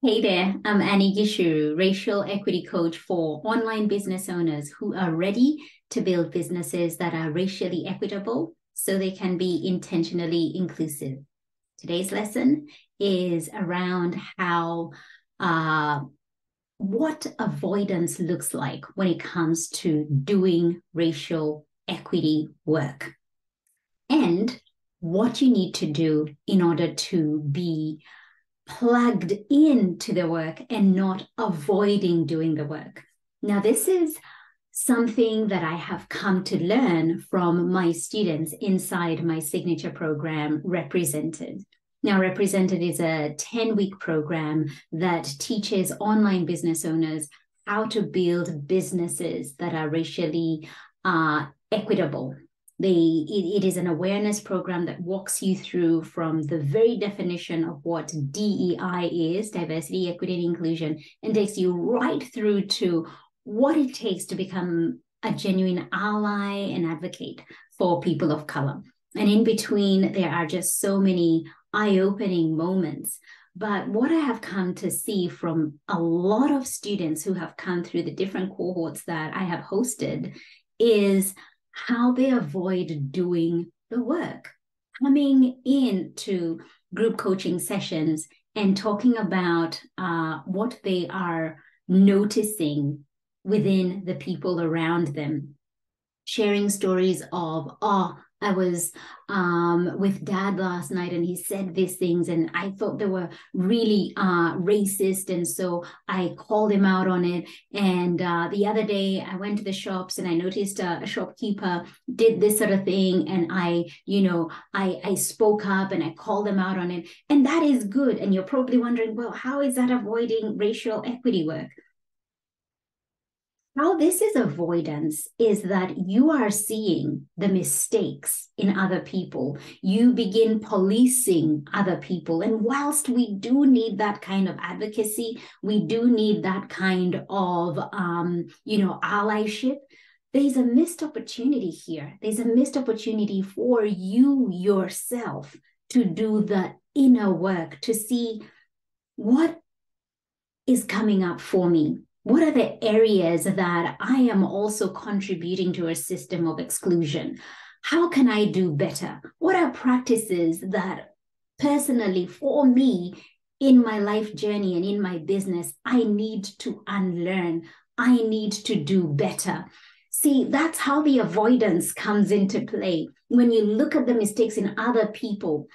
Hey there, I'm Annie Gichuru, racial equity coach for online business owners who are ready to build businesses that are racially equitable so they can be intentionally inclusive. Today's lesson is around how uh, what avoidance looks like when it comes to doing racial equity work and what you need to do in order to be plugged into the work and not avoiding doing the work. Now, this is something that I have come to learn from my students inside my signature program, Represented. Now, Represented is a 10 week program that teaches online business owners how to build businesses that are racially uh, equitable they it, it is an awareness program that walks you through from the very definition of what DEI is, diversity, equity, and inclusion, and takes you right through to what it takes to become a genuine ally and advocate for people of color. And in between, there are just so many eye-opening moments. But what I have come to see from a lot of students who have come through the different cohorts that I have hosted is how they avoid doing the work. Coming into group coaching sessions and talking about uh, what they are noticing within the people around them, sharing stories of, oh, I was um, with dad last night and he said these things and I thought they were really uh, racist. And so I called him out on it. And uh, the other day I went to the shops and I noticed a, a, shopkeeper did this sort of thing. And I, you know, I, I spoke up and I called them out on it. And that is good. And you're probably wondering, well, how is that avoiding racial equity work? How this is avoidance is that you are seeing the mistakes in other people. You begin policing other people. And whilst we do need that kind of advocacy, we do need that kind of, um, you know, allyship. There's a missed opportunity here. There's a missed opportunity for you yourself to do the inner work, to see what is coming up for me what are the areas that I am also contributing to a system of exclusion? How can I do better? What are practices that personally for me in my life journey and in my business, I need to unlearn? I need to do better. See, that's how the avoidance comes into play. When you look at the mistakes in other people,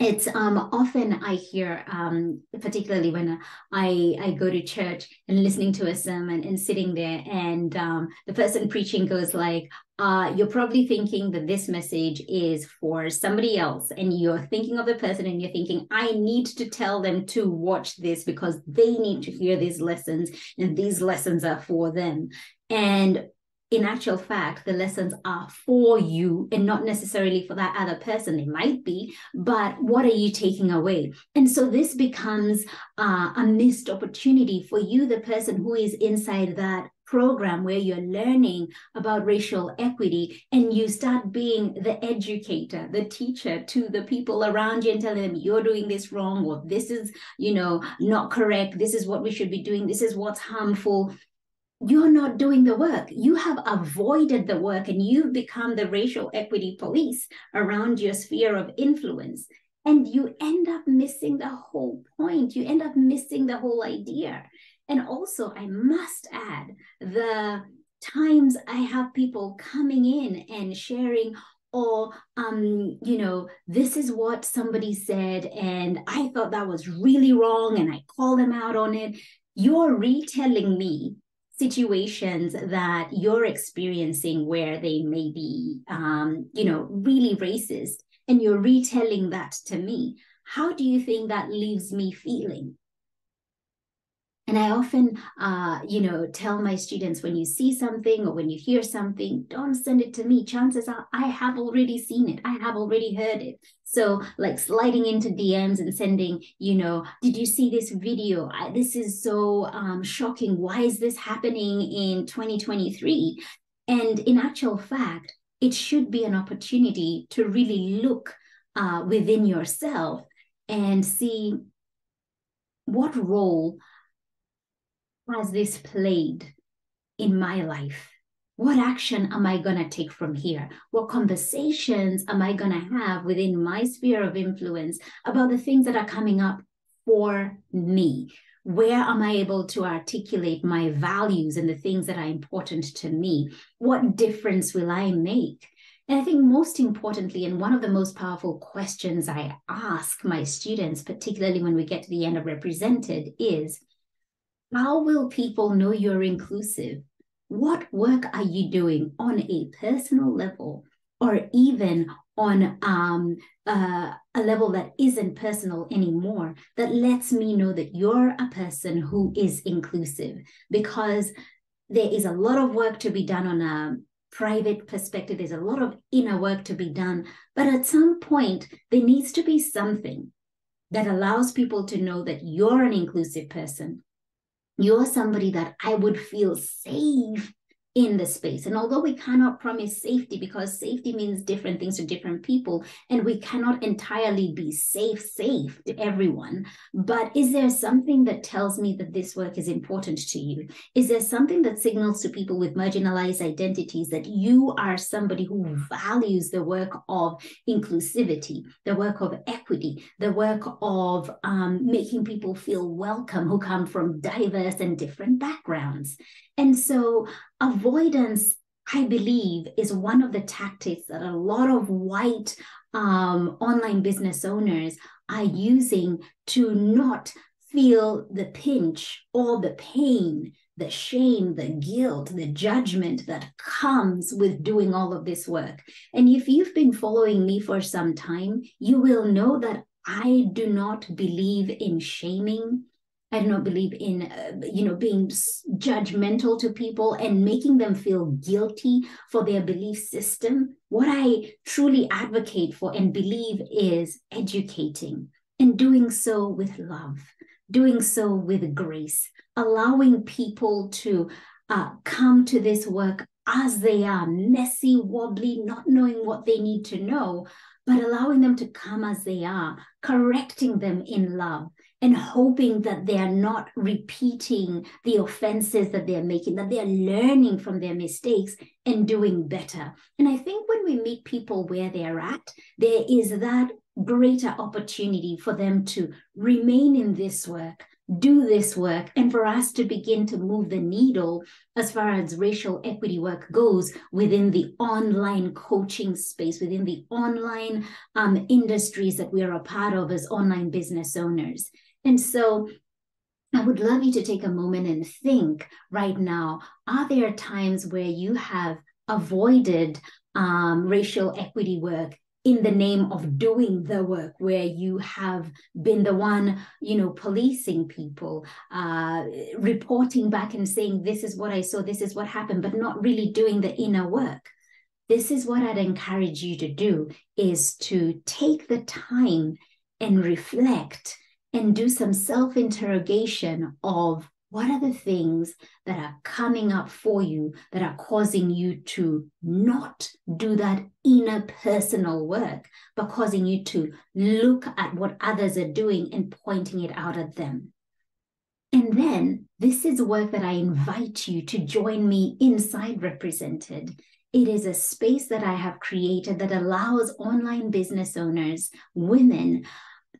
it's um, often I hear, um, particularly when I, I go to church and listening to a sermon and sitting there, and um, the person preaching goes like, uh, "You're probably thinking that this message is for somebody else, and you're thinking of the person, and you're thinking, I need to tell them to watch this because they need to hear these lessons, and these lessons are for them." And in actual fact, the lessons are for you and not necessarily for that other person. They might be, but what are you taking away? And so this becomes uh, a missed opportunity for you, the person who is inside that program where you're learning about racial equity and you start being the educator the teacher to the people around you and telling them you're doing this wrong or this is you know not correct this is what we should be doing this is what's harmful you're not doing the work. You have avoided the work and you've become the racial equity police around your sphere of influence. And you end up missing the whole point. You end up missing the whole idea. And also, I must add the times I have people coming in and sharing, or um you know this is what somebody said and i thought that was really wrong and i call them out on it you're retelling me situations that you're experiencing where they may be, um, you know, really racist, and you're retelling that to me, how do you think that leaves me feeling? And I often, uh, you know, tell my students when you see something or when you hear something, don't send it to me. Chances are I have already seen it. I have already heard it. So, like sliding into DMs and sending, you know, did you see this video? I, this is so um, shocking. Why is this happening in 2023? And in actual fact, it should be an opportunity to really look uh, within yourself and see what role has this played in my life? What action am I going to take from here? What conversations am I going to have within my sphere of influence about the things that are coming up for me? Where am I able to articulate my values and the things that are important to me? What difference will I make? And I think most importantly, and one of the most powerful questions I ask my students, particularly when we get to the end of represented, is how will people know you're inclusive? What work are you doing on a personal level or even on um, uh, a level that isn't personal anymore that lets me know that you're a person who is inclusive? Because there is a lot of work to be done on a private perspective, there's a lot of inner work to be done. But at some point, there needs to be something that allows people to know that you're an inclusive person you're somebody that I would feel safe in the space. And although we cannot promise safety because safety means different things to different people, and we cannot entirely be safe, safe to everyone, but is there something that tells me that this work is important to you? Is there something that signals to people with marginalized identities that you are somebody who values the work of inclusivity, the work of equity, the work of um, making people feel welcome who come from diverse and different backgrounds? And so avoidance, I believe, is one of the tactics that a lot of white um, online business owners are using to not feel the pinch or the pain, the shame, the guilt, the judgment that comes with doing all of this work. And if you've been following me for some time, you will know that I do not believe in shaming. I do not believe in, uh, you know, being judgmental to people and making them feel guilty for their belief system. What I truly advocate for and believe is educating and doing so with love, doing so with grace, allowing people to uh, come to this work as they are, messy, wobbly, not knowing what they need to know, but allowing them to come as they are, correcting them in love, and hoping that they are not repeating the offenses that they're making, that they're learning from their mistakes and doing better. And I think when we meet people where they're at, there is that greater opportunity for them to remain in this work, do this work, and for us to begin to move the needle as far as racial equity work goes within the online coaching space, within the online um, industries that we are a part of as online business owners. And so I would love you to take a moment and think right now are there times where you have avoided um, racial equity work in the name of doing the work where you have been the one you know policing people uh, reporting back and saying this is what i saw this is what happened but not really doing the inner work? This is what i'd encourage you to do is to take the time and reflect and do some self interrogation of what are the things that are coming up for you that are causing you to not do that inner personal work, but causing you to look at what others are doing and pointing it out at them. And then this is work that I invite you to join me inside Represented. It is a space that I have created that allows online business owners, women,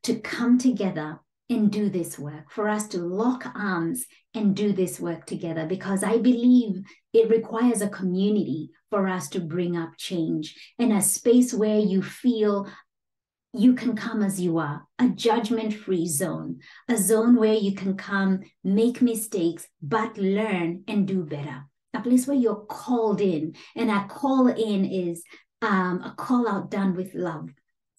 to come together and do this work, for us to lock arms and do this work together, because I believe it requires a community for us to bring up change and a space where you feel you can come as you are, a judgment free zone, a zone where you can come, make mistakes, but learn and do better. A place where you're called in, and a call in is um, a call out done with love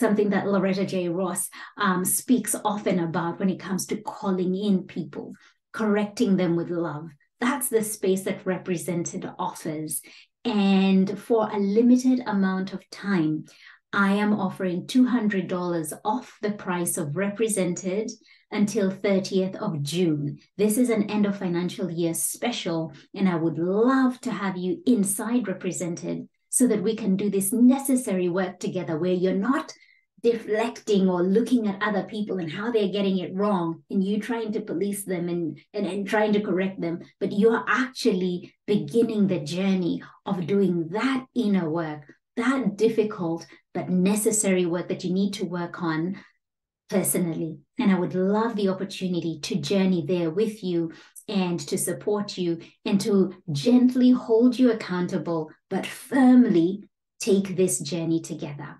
something that Loretta J. Ross um, speaks often about when it comes to calling in people, correcting them with love. That's the space that Represented offers. And for a limited amount of time, I am offering $200 off the price of Represented until 30th of June. This is an end of financial year special, and I would love to have you inside Represented so that we can do this necessary work together where you're not deflecting or looking at other people and how they're getting it wrong and you trying to police them and, and, and trying to correct them but you're actually beginning the journey of doing that inner work that difficult but necessary work that you need to work on personally. And i would love the opportunity to journey there with you and to support you and to gently hold you accountable but firmly take this journey together